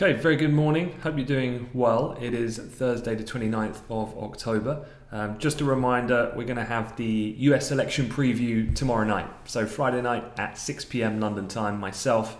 Okay, very good morning. Hope you're doing well. It is Thursday, the 29th of October. Um, just a reminder, we're going to have the US election preview tomorrow night. So, Friday night at 6 pm London time, myself,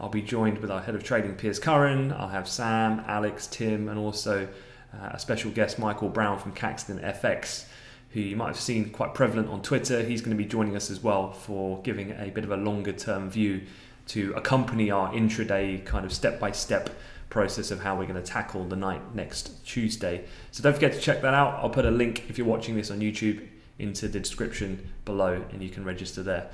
I'll be joined with our head of trading, Piers Curran. I'll have Sam, Alex, Tim, and also uh, a special guest, Michael Brown from Caxton FX, who you might have seen quite prevalent on Twitter. He's going to be joining us as well for giving a bit of a longer term view to accompany our intraday kind of step by step process of how we're going to tackle the night next Tuesday. So don't forget to check that out. I'll put a link if you're watching this on YouTube into the description below and you can register there.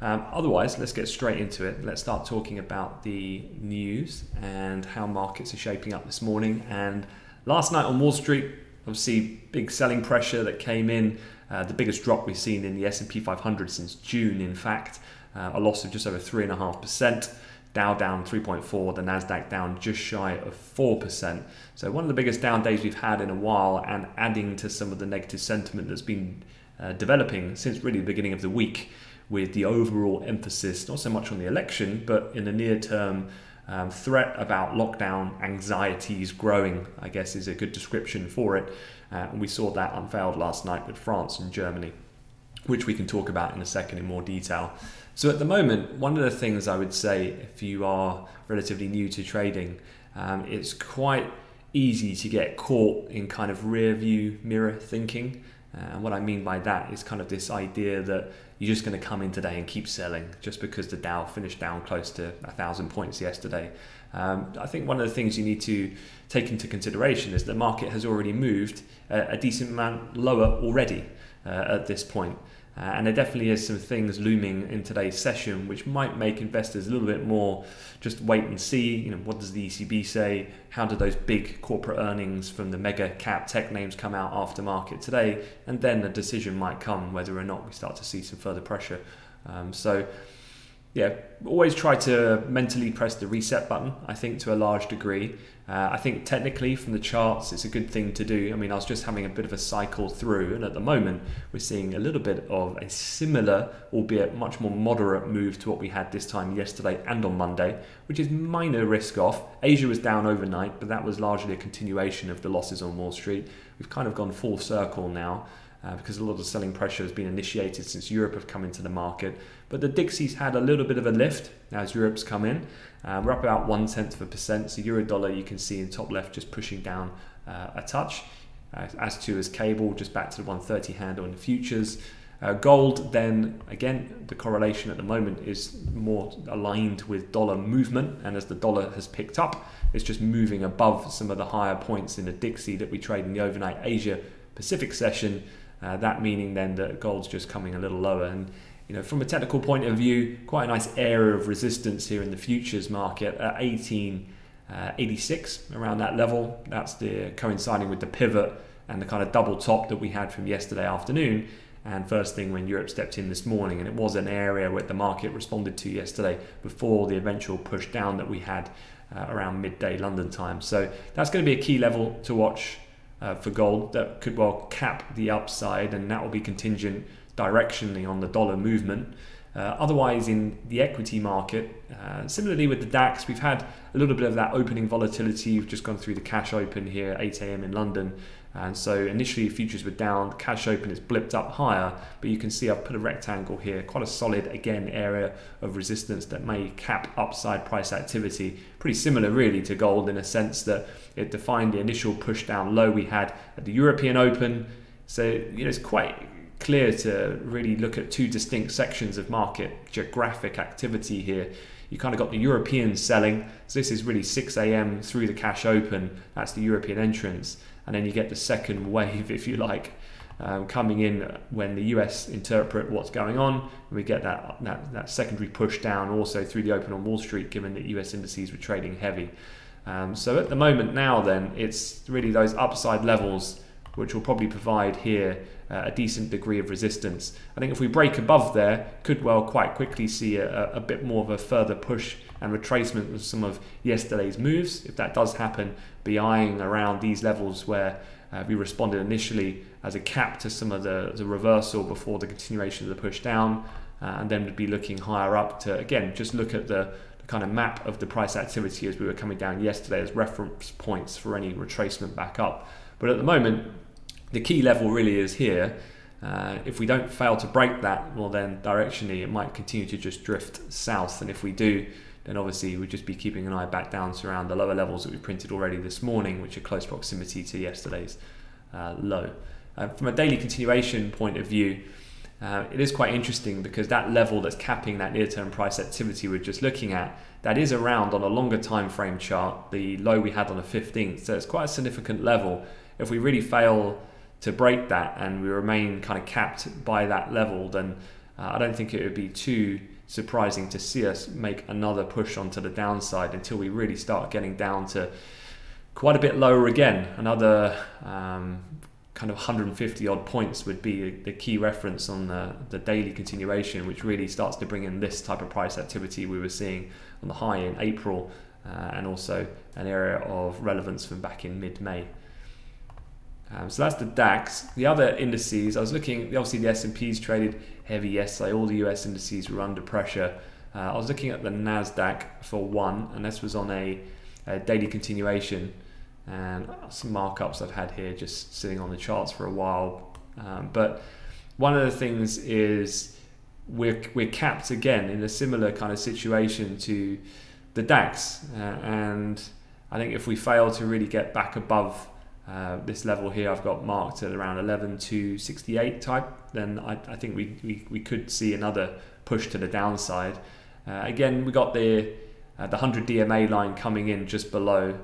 Um, otherwise, let's get straight into it. Let's start talking about the news and how markets are shaping up this morning. And last night on Wall Street, obviously big selling pressure that came in, uh, the biggest drop we've seen in the S&P 500 since June, in fact uh, a loss of just over 3.5%. Dow down 3.4, the Nasdaq down just shy of 4%. So one of the biggest down days we've had in a while and adding to some of the negative sentiment that's been uh, developing since really the beginning of the week with the overall emphasis not so much on the election but in the near term um, threat about lockdown anxieties growing, I guess is a good description for it. Uh, and we saw that unveiled last night with France and Germany, which we can talk about in a second in more detail. So at the moment, one of the things I would say if you are relatively new to trading, um, it's quite easy to get caught in kind of rear view mirror thinking. Uh, and what I mean by that is kind of this idea that you're just going to come in today and keep selling just because the Dow finished down close to a thousand points yesterday. Um, I think one of the things you need to take into consideration is the market has already moved a, a decent amount lower already uh, at this point. Uh, and there definitely is some things looming in today's session which might make investors a little bit more just wait and see. You know, what does the ECB say? How do those big corporate earnings from the mega cap tech names come out after market today? And then a decision might come whether or not we start to see some further pressure. Um, so yeah, always try to mentally press the reset button, I think, to a large degree. Uh, I think technically from the charts, it's a good thing to do. I mean, I was just having a bit of a cycle through, and at the moment, we're seeing a little bit of a similar, albeit much more moderate move to what we had this time yesterday and on Monday, which is minor risk off. Asia was down overnight, but that was largely a continuation of the losses on Wall Street. We've kind of gone full circle now uh, because a lot of selling pressure has been initiated since Europe have come into the market. But the Dixie's had a little bit of a lift as Europe's come in. Uh, we're up about one tenth of a percent. So euro dollar, you can see in top left, just pushing down uh, a touch. Uh, as to as cable, just back to the 130 handle in the futures. Uh, gold, then again, the correlation at the moment is more aligned with dollar movement, and as the dollar has picked up, it's just moving above some of the higher points in the Dixie that we trade in the overnight Asia Pacific session. Uh, that meaning then that gold's just coming a little lower. And you know, from a technical point of view, quite a nice area of resistance here in the futures market at 1886 uh, around that level. That's the coinciding with the pivot and the kind of double top that we had from yesterday afternoon. And first thing when Europe stepped in this morning, and it was an area where the market responded to yesterday before the eventual push down that we had uh, around midday London time. So that's going to be a key level to watch uh, for gold that could well cap the upside, and that will be contingent directionally on the dollar movement. Uh, otherwise, in the equity market, uh, similarly with the DAX, we've had a little bit of that opening volatility. We've just gone through the cash open here, 8 a.m. in London. And so initially futures were down, cash open is blipped up higher, but you can see I've put a rectangle here, quite a solid, again, area of resistance that may cap upside price activity. Pretty similar really to gold in a sense that it defined the initial push down low we had at the European Open. So, you know, it's quite clear to really look at two distinct sections of market geographic activity here. You kind of got the European selling, so this is really 6 a.m. through the cash open, that's the European entrance and then you get the second wave, if you like, um, coming in when the US interpret what's going on, we get that, that that secondary push down also through the open on Wall Street, given that US indices were trading heavy. Um, so at the moment now, then it's really those upside levels which will probably provide here uh, a decent degree of resistance. I think if we break above there, could well quite quickly see a, a bit more of a further push and retracement of some of yesterday's moves. If that does happen, be eyeing around these levels where uh, we responded initially as a cap to some of the, the reversal before the continuation of the push down. Uh, and then we'd be looking higher up to again just look at the kind of map of the price activity as we were coming down yesterday as reference points for any retracement back up. But at the moment, the key level really is here. Uh, if we don't fail to break that, well, then directionally it might continue to just drift south. And if we do, then obviously we'd just be keeping an eye back down to around the lower levels that we printed already this morning, which are close proximity to yesterday's uh, low. Uh, from a daily continuation point of view, uh, it is quite interesting because that level that's capping that near-term price activity we're just looking at, that is around on a longer time frame chart, the low we had on the 15th. So it's quite a significant level. If we really fail to break that and we remain kind of capped by that level, then uh, I don't think it would be too surprising to see us make another push onto the downside until we really start getting down to quite a bit lower again. Another um, kind of 150 odd points would be the key reference on the, the daily continuation, which really starts to bring in this type of price activity we were seeing on the high in April uh, and also an area of relevance from back in mid May. Um, so that's the DAX. The other indices, I was looking, obviously the S&P's traded heavy yesterday. All the US indices were under pressure. Uh, I was looking at the NASDAQ for one, and this was on a, a daily continuation. And some markups I've had here just sitting on the charts for a while. Um, but one of the things is we're, we're capped again in a similar kind of situation to the DAX. Uh, and I think if we fail to really get back above uh, this level here I've got marked at around 11 to 68 type, then I, I think we, we, we, could see another push to the downside. Uh, again, we got the, uh, the 100 DMA line coming in just below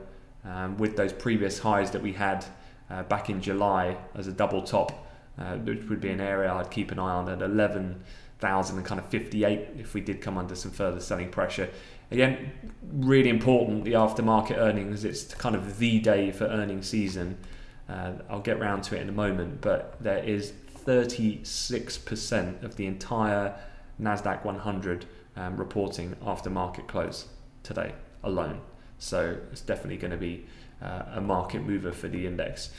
um, with those previous highs that we had uh, back in July as a double top, uh, which would be an area I'd keep an eye on at 11,000 and kind of 58 if we did come under some further selling pressure. Again, really important the aftermarket earnings. It's kind of the day for earnings season. Uh, I'll get round to it in a moment, but there is 36% of the entire Nasdaq 100 um, reporting after market close today alone. So it's definitely going to be uh, a market mover for the index.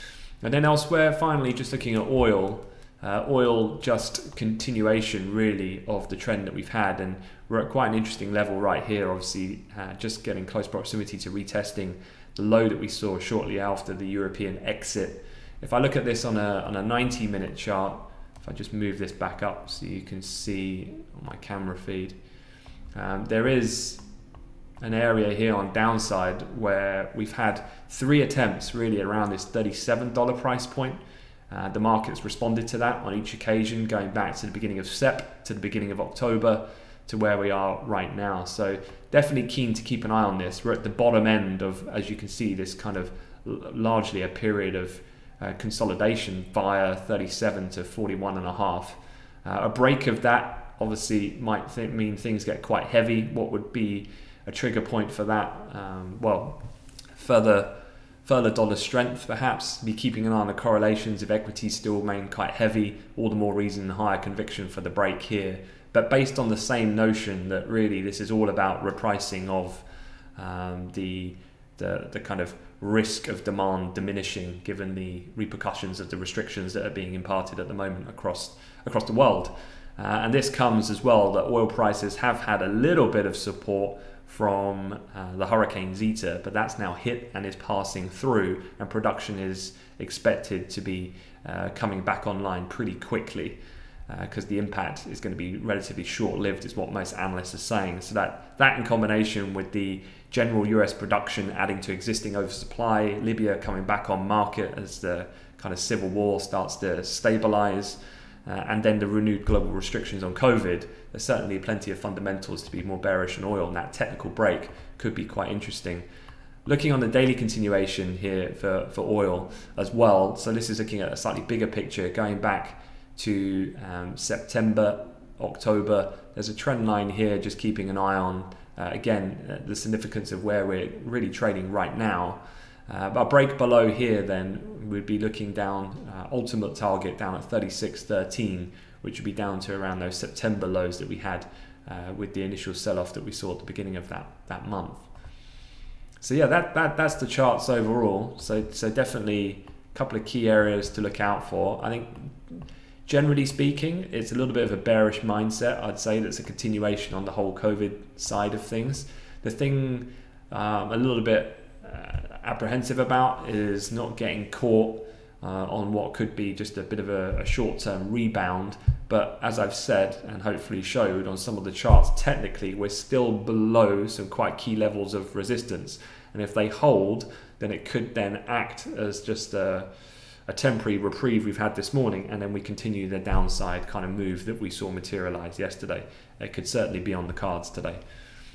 And then elsewhere, finally, just looking at oil. Uh, oil just continuation really of the trend that we've had. And we're at quite an interesting level right here obviously uh, just getting close proximity to retesting the low that we saw shortly after the European exit. If I look at this on a, on a 90 minute chart if I just move this back up so you can see on my camera feed um, there is an area here on downside where we've had three attempts really around this $37 price point uh, the market's responded to that on each occasion, going back to the beginning of SEP, to the beginning of October, to where we are right now. So definitely keen to keep an eye on this. We're at the bottom end of, as you can see, this kind of largely a period of uh, consolidation via 37 to 41 and a half. Uh, a break of that obviously might th- mean things get quite heavy. What would be a trigger point for that? Um, well, further further dollar strength, perhaps, be keeping an eye on the correlations if equities still remain quite heavy, all the more reason and higher conviction for the break here. But based on the same notion that really this is all about repricing of um, the, the, the kind of risk of demand diminishing given the repercussions of the restrictions that are being imparted at the moment across across the world. Uh, and this comes as well that oil prices have had a little bit of support from uh, the Hurricane Zeta, but that's now hit and is passing through, and production is expected to be uh, coming back online pretty quickly because uh, the impact is going to be relatively short-lived, is what most analysts are saying. So that that in combination with the general U.S. production adding to existing oversupply, Libya coming back on market as the kind of civil war starts to stabilize uh, and then the renewed global restrictions on COVID, there's certainly plenty of fundamentals to be more bearish on oil, and that technical break could be quite interesting. Looking on the daily continuation here for, for oil as well, so this is looking at a slightly bigger picture going back to um, September, October. There's a trend line here, just keeping an eye on, uh, again, uh, the significance of where we're really trading right now. Uh, but break below here, then we'd be looking down uh, ultimate target down at 36.13, which would be down to around those September lows that we had uh, with the initial sell-off that we saw at the beginning of that that month. So yeah, that, that that's the charts overall. So so definitely a couple of key areas to look out for. I think generally speaking, it's a little bit of a bearish mindset. I'd say that's a continuation on the whole COVID side of things. The thing um, a little bit uh, apprehensive about is not getting caught uh, on what could be just a bit of a, a short term rebound. But as I've said and hopefully showed on some of the charts, technically we're still below some quite key levels of resistance. And if they hold, then it could then act as just a, a temporary reprieve we've had this morning, and then we continue the downside kind of move that we saw materialize yesterday. It could certainly be on the cards today.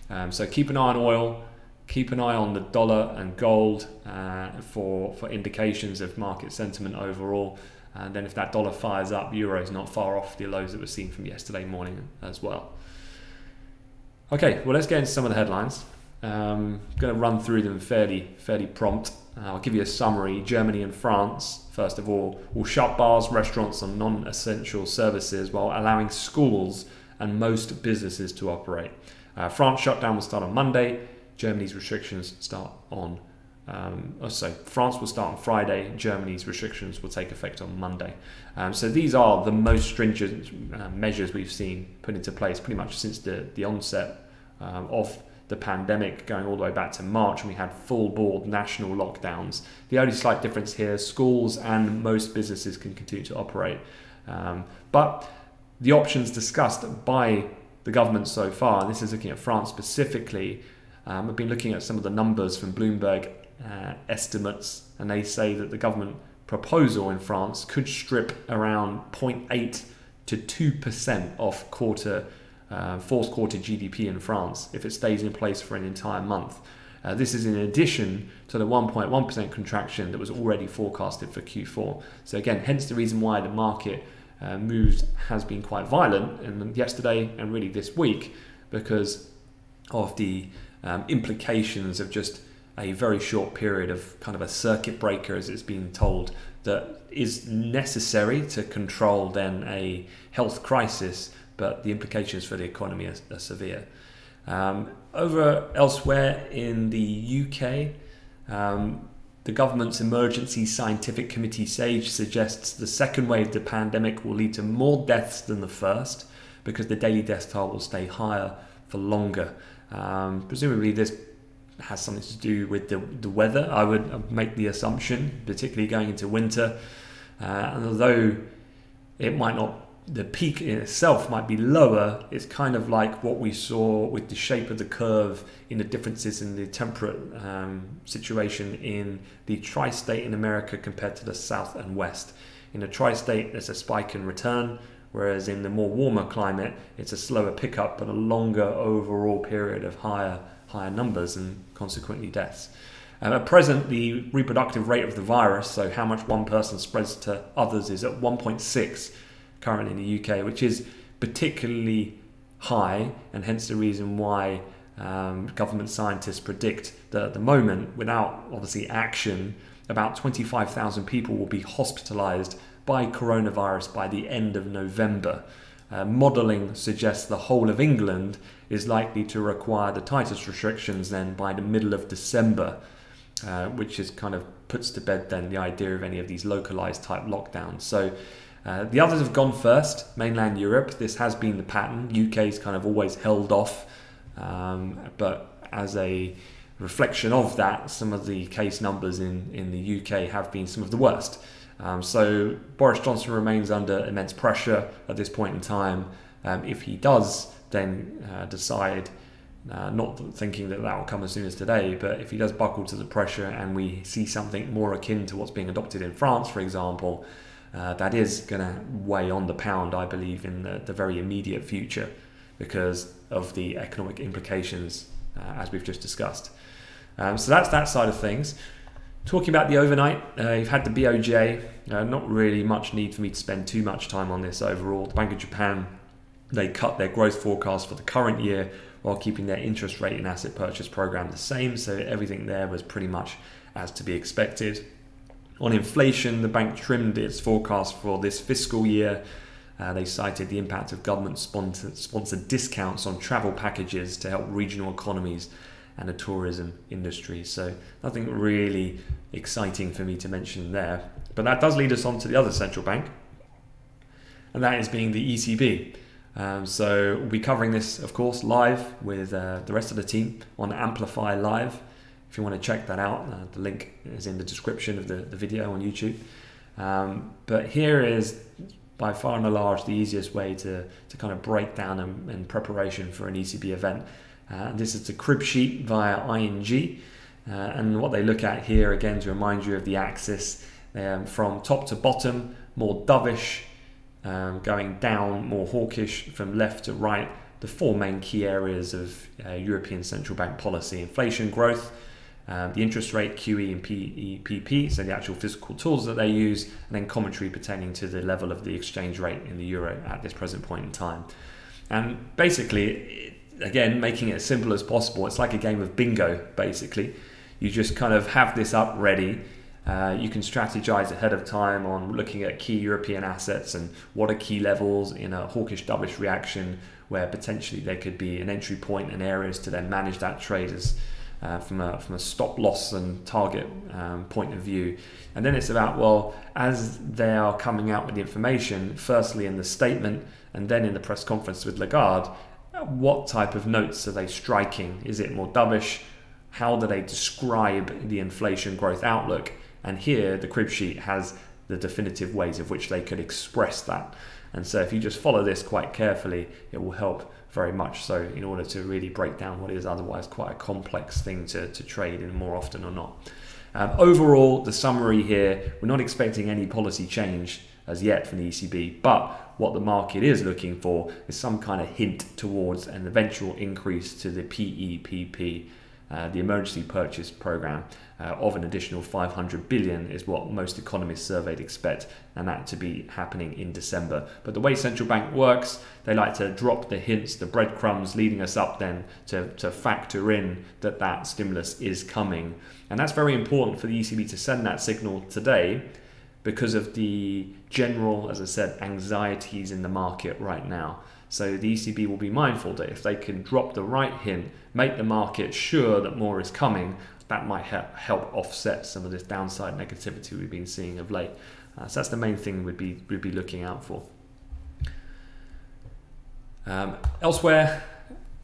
Um, so keep an eye on oil keep an eye on the dollar and gold uh, for for indications of market sentiment overall. And then if that dollar fires up, euro is not far off the lows that were seen from yesterday morning as well. Okay, well let's get into some of the headlines. Um, I'm going to run through them fairly fairly prompt. Uh, I'll give you a summary. Germany and France, first of all, will shut bars, restaurants, and non-essential services while allowing schools and most businesses to operate. Uh, France shutdown will start on Monday. Germany's restrictions start on, um, oh, so France will start on Friday, Germany's restrictions will take effect on Monday. Um, so these are the most stringent uh, measures we've seen put into place pretty much since the, the onset um, of the pandemic going all the way back to March when we had full board national lockdowns. The only slight difference here, schools and most businesses can continue to operate. Um, but the options discussed by the government so far, and this is looking at France specifically, um, I've been looking at some of the numbers from Bloomberg uh, estimates, and they say that the government proposal in France could strip around 0.8 to 2% off quarter, uh, fourth quarter GDP in France if it stays in place for an entire month. Uh, this is in addition to the 1.1% contraction that was already forecasted for Q4. So again, hence the reason why the market uh, moved has been quite violent and yesterday and really this week because of the um, implications of just a very short period of kind of a circuit breaker, as it's being told, that is necessary to control then a health crisis, but the implications for the economy are, are severe. Um, over elsewhere in the UK, um, the government's Emergency Scientific Committee SAGE suggests the second wave of the pandemic will lead to more deaths than the first because the daily death toll will stay higher for longer. Um, presumably, this has something to do with the, the weather. I would make the assumption, particularly going into winter. Uh, and although it might not, the peak in itself might be lower, it's kind of like what we saw with the shape of the curve in the differences in the temperate um, situation in the tri state in America compared to the south and west. In the tri state, there's a spike and return whereas in the more warmer climate, it's a slower pickup but a longer overall period of higher higher numbers and consequently deaths. Um, at present, the reproductive rate of the virus, so how much one person spreads to others, is at 1.6 currently in the UK, which is particularly high, and hence the reason why um, government scientists predict that at the moment, without obviously action, about 25,000 people will be hospitalized by coronavirus by the end of November. Uh, modelling suggests the whole of England is likely to require the tightest restrictions then by the middle of December, uh, which is kind of puts to bed then the idea of any of these localized type lockdowns. So uh, the others have gone first, mainland Europe. This has been the pattern. UK's kind of always held off, um, but as a reflection of that, some of the case numbers in, in the UK have been some of the worst. Um, so Boris Johnson remains under immense pressure at this point in time. Um, if he does then uh, decide, uh, not thinking that that will come as soon as today, but if he does buckle to the pressure and we see something more akin to what's being adopted in France, for example, uh, that is going to weigh on the pound, I believe, in the, the very immediate future because of the economic implications uh, as we've just discussed. Um, so that's that side of things. Talking about the overnight, uh, you've had the BOJ. Uh, not really much need for me to spend too much time on this overall. The Bank of Japan, they cut their growth forecast for the current year while keeping their interest rate and asset purchase program the same. So everything there was pretty much as to be expected. On inflation, the bank trimmed its forecast for this fiscal year. Uh, they cited the impact of government sponsored discounts on travel packages to help regional economies and the tourism industry. So nothing really exciting for me to mention there. But that does lead us on to the other central bank, and that is being the ECB. Um, so we'll be covering this, of course, live with uh, the rest of the team on Amplify Live. If you want to check that out, uh, the link is in the description of the, the video on YouTube. Um, but here is by far and large the easiest way to, to kind of break down in, preparation for an ECB event. Uh, this is the crib sheet via ING. Uh, and what they look at here, again, to remind you of the axis um, from top to bottom, more dovish, um, going down, more hawkish from left to right. The four main key areas of uh, European central bank policy inflation growth, um, the interest rate, QE and PEPP, so the actual physical tools that they use, and then commentary pertaining to the level of the exchange rate in the euro at this present point in time. And basically, again, making it as simple as possible, it's like a game of bingo, basically. You just kind of have this up ready. Uh, you can strategize ahead of time on looking at key European assets and what are key levels in a hawkish dovish reaction where potentially there could be an entry point and areas to then manage that trade as uh, from a from a stop loss and target um, point of view. And then it's about well, as they are coming out with the information, firstly in the statement and then in the press conference with Lagarde, what type of notes are they striking? Is it more dovish? How do they describe the inflation growth outlook? And here, the crib sheet has the definitive ways of which they could express that. And so, if you just follow this quite carefully, it will help very much so in order to really break down what is otherwise quite a complex thing to, to trade in more often or not. Um, overall, the summary here, we're not expecting any policy change as yet from the ECB, but what the market is looking for is some kind of hint towards an eventual increase to the PEPP uh, the emergency purchase program uh, of an additional 500 billion is what most economists surveyed expect, and that to be happening in December. But the way central bank works, they like to drop the hints, the breadcrumbs, leading us up then to, to factor in that that stimulus is coming. And that's very important for the ECB to send that signal today because of the general, as I said, anxieties in the market right now. So the ECB will be mindful that if they can drop the right hint, make the market sure that more is coming, that might help offset some of this downside negativity we've been seeing of late. Uh, so that's the main thing we'd be, we'd be looking out for. Um, elsewhere,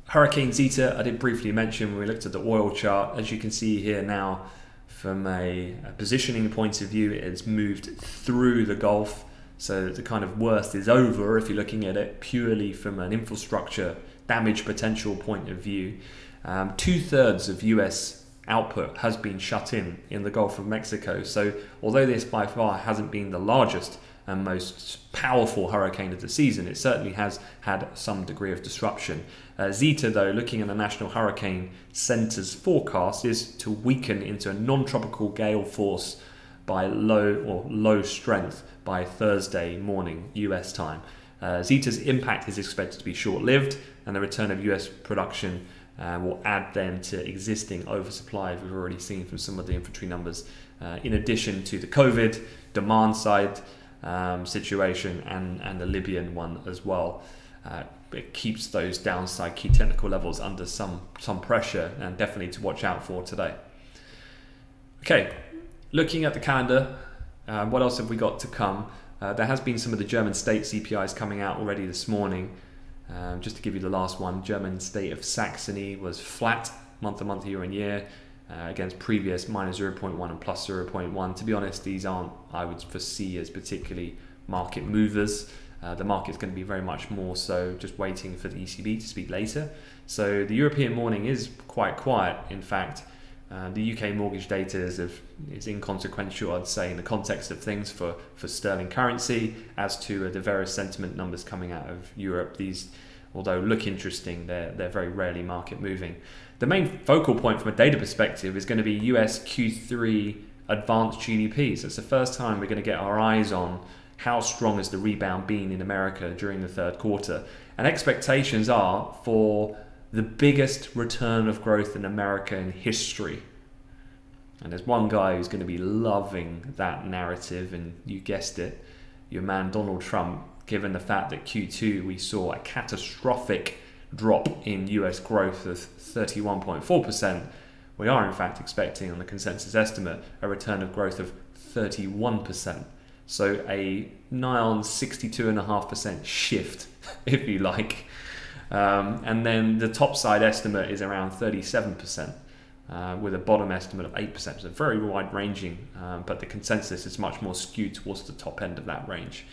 Hurricane Zeta, I did briefly mention when we looked at the oil chart. As you can see here now, from a, a positioning point of view, it's moved through the Gulf so the kind of worst is over if you're looking at it purely from an infrastructure damage potential point of view. Um, Two thirds of US output has been shut in in the Gulf of Mexico. So although this by far hasn't been the largest and most powerful hurricane of the season, it certainly has had some degree of disruption. Uh, Zeta, though, looking at the National Hurricane Center's forecast, is to weaken into a non tropical gale force by low or low strength by Thursday morning US time. Uh, Zeta's impact is expected to be short lived, and the return of US production uh, will add then to existing oversupply we've already seen from some of the inventory numbers, uh, in addition to the COVID demand side um, situation and, and the Libyan one as well. Uh, it keeps those downside key technical levels under some, some pressure and definitely to watch out for today. Okay, looking at the calendar, uh, what else have we got to come? Uh, there has been some of the German state CPIs coming out already this morning. Um, just to give you the last one, German state of Saxony was flat month to month, year on year, uh, against previous minus 0.1 and plus 0.1. To be honest, these aren't, I would foresee, as particularly market movers. Uh, the market's going to be very much more so just waiting for the ECB to speak later. So the European morning is quite quiet, in fact. Uh, the UK mortgage data is, of, is inconsequential, I'd say, in the context of things for, for sterling currency. As to uh, the various sentiment numbers coming out of Europe, these, although look interesting, they're, they're very rarely market moving. The main focal point from a data perspective is going to be US Q3 advanced GDP. So it's the first time we're going to get our eyes on how strong has the rebound been in America during the third quarter. And expectations are for the biggest return of growth in America in history. And there's one guy who's going to be loving that narrative, and you guessed it, your man Donald Trump, given the fact that Q2 we saw a catastrophic drop in US growth of 31.4%. We are, in fact, expecting on the consensus estimate a return of growth of 31%. So a nigh on 62.5% shift if you like. Um, and then the top side estimate is around 37%. Uh, with a bottom estimate of 8%. So very wide ranging, um, but the consensus is much more skewed towards the top end of that range.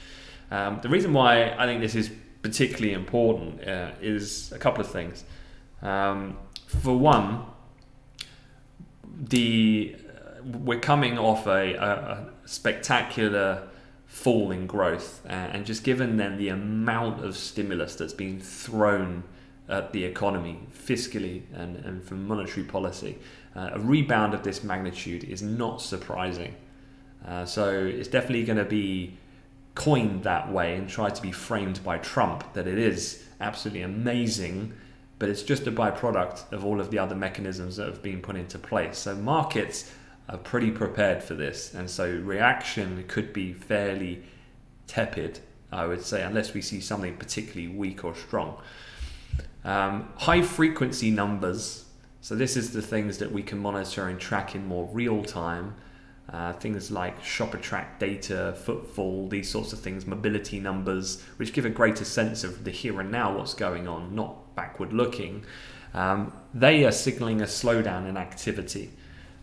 Um, the reason why I think this is particularly important uh, is a couple of things. Um, for one, the uh, we're coming off a, a, spectacular fall in growth, uh, and just given then the amount of stimulus that's been thrown at the economy fiscally and, and from monetary policy, uh, a rebound of this magnitude is not surprising. Uh, so it's definitely going to be coined that way and tried to be framed by Trump that it is absolutely amazing, but it's just a byproduct of all of the other mechanisms that have been put into place. So markets are pretty prepared for this, and so reaction could be fairly tepid, I would say, unless we see something particularly weak or strong. Um, high frequency numbers. So this is the things that we can monitor and track in more real time uh, things like ShopperTrak data, footfall, these sorts of things, mobility numbers, which give a greater sense of the here and now, what's going on, not backward looking. Um, they are signaling a slowdown in activity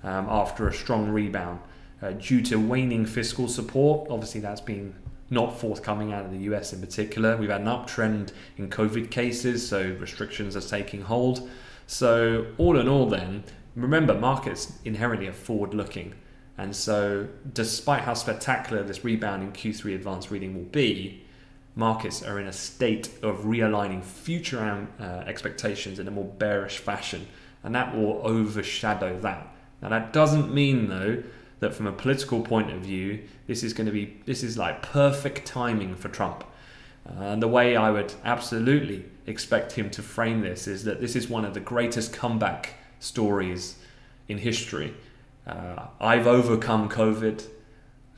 um, after a strong rebound uh, due to waning fiscal support. Obviously, that's been not forthcoming out of the US in particular. We've had an uptrend in COVID cases, so restrictions are taking hold. So, all in all, then, remember, markets inherently are forward looking. And so, despite how spectacular this rebound in Q3 advanced reading will be, markets are in a state of realigning future um, uh, expectations in a more bearish fashion, and that will overshadow that. Now, that doesn't mean, though, that from a political point of view, this is going to be this is like perfect timing for Trump. Uh, and the way I would absolutely expect him to frame this is that this is one of the greatest comeback stories in history uh, I've overcome COVID.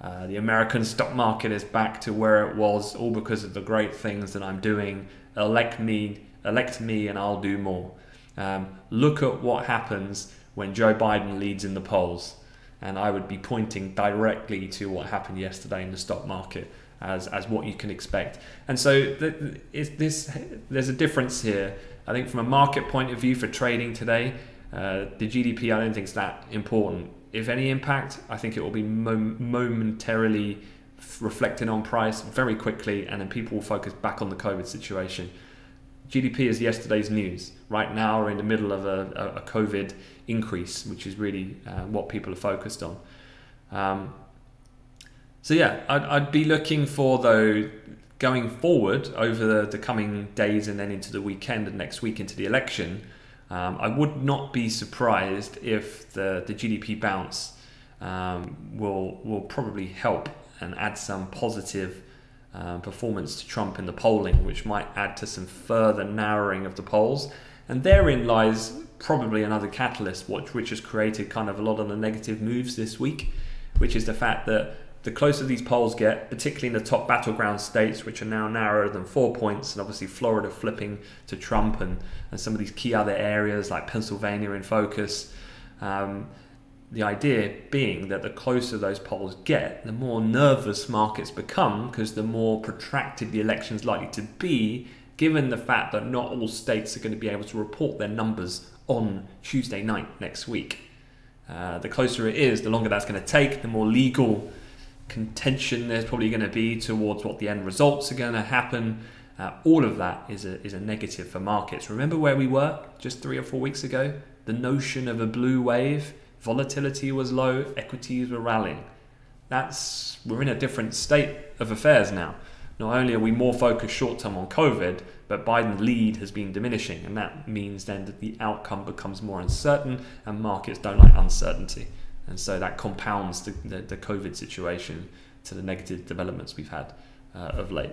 Uh, the American stock market is back to where it was, all because of the great things that I'm doing. Elect me, elect me, and I'll do more. Um, look at what happens when Joe Biden leads in the polls, and I would be pointing directly to what happened yesterday in the stock market as as what you can expect. And so th- this there's a difference here. I think from a market point of view for trading today, uh, the GDP I don't think is that important if any impact, I think it will be momentarily reflecting on price very quickly, and then people will focus back on the COVID situation. GDP is yesterday's news. Right now, we're in the middle of a, a COVID increase, which is really uh, what people are focused on. Um, so yeah, I'd, I'd, be looking for though going forward over the, the coming days and then into the weekend and next week into the election um, I would not be surprised if the, the GDP bounce um, will will probably help and add some positive uh, performance to Trump in the polling, which might add to some further narrowing of the polls. And therein lies probably another catalyst, which, which has created kind of a lot of the negative moves this week, which is the fact that the closer these polls get, particularly in the top battleground states, which are now narrower than four points, and obviously Florida flipping to Trump, and, and some of these key other areas like Pennsylvania in focus. Um, the idea being that the closer those polls get, the more nervous markets become because the more protracted the election is likely to be, given the fact that not all states are going to be able to report their numbers on Tuesday night next week. Uh, the closer it is, the longer that's going to take, the more legal contention there's probably going to be towards what the end results are going to happen. Uh, all of that is a, is a negative for markets. Remember where we were just three or four weeks ago? The notion of a blue wave, volatility was low, equities were rallying. That's we're in a different state of affairs now. Not only are we more focused short term on COVID, but Biden's lead has been diminishing, and that means then that the outcome becomes more uncertain, and markets don't like uncertainty and so that compounds the, the, the COVID situation to the negative developments we've had uh, of late.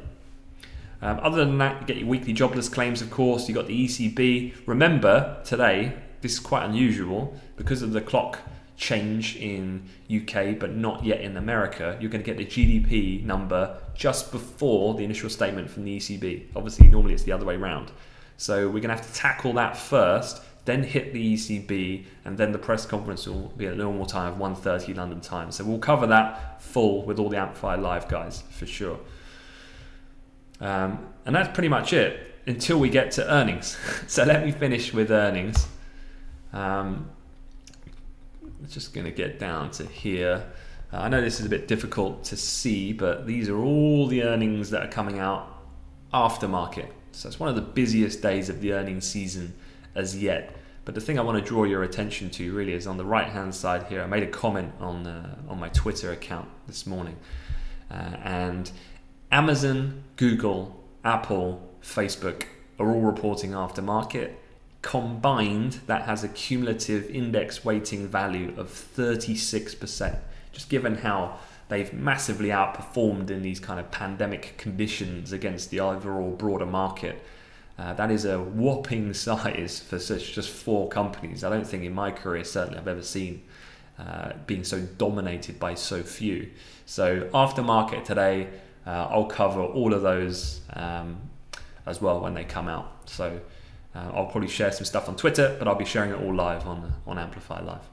Um, other than that, you get your weekly jobless claims, of course. You got the ECB. Remember today, this is quite unusual because of the clock change in UK, but not yet in America. You're going to get the GDP number just before the initial statement from the ECB. Obviously, normally it's the other way around. So we're going to have to tackle that first then hit the ECB, and then the press conference will be at a normal time of 1.30 London time. So we'll cover that full with all the Amplify Live guys for sure. Um, and that's pretty much it until we get to earnings. so let me finish with earnings. Um, just going to get down to here. Uh, I know this is a bit difficult to see, but these are all the earnings that are coming out after market. So it's one of the busiest days of the earnings season as yet. But the thing I want to draw your attention to really is on the right hand side here. I made a comment on uh, on my Twitter account this morning, uh, and Amazon, Google, Apple, Facebook are all reporting aftermarket. Combined, that has a cumulative index weighting value of 36%. Just given how they've massively outperformed in these kind of pandemic conditions against the overall broader market. Uh, that is a whopping size for such just four companies. I don't think in my career, certainly, I've ever seen uh, being so dominated by so few. So, aftermarket today, uh, I'll cover all of those um, as well when they come out. So uh, I'll probably share some stuff on Twitter, but I'll be sharing it all live on on Amplify Live.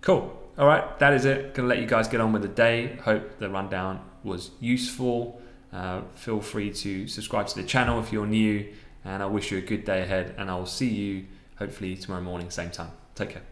Cool. All right, that is it. Gonna let you guys get on with the day. Hope the rundown was useful. Uh, feel free to subscribe to the channel if you're new, and I wish you a good day ahead, and I will see you hopefully tomorrow morning, same time. Take care.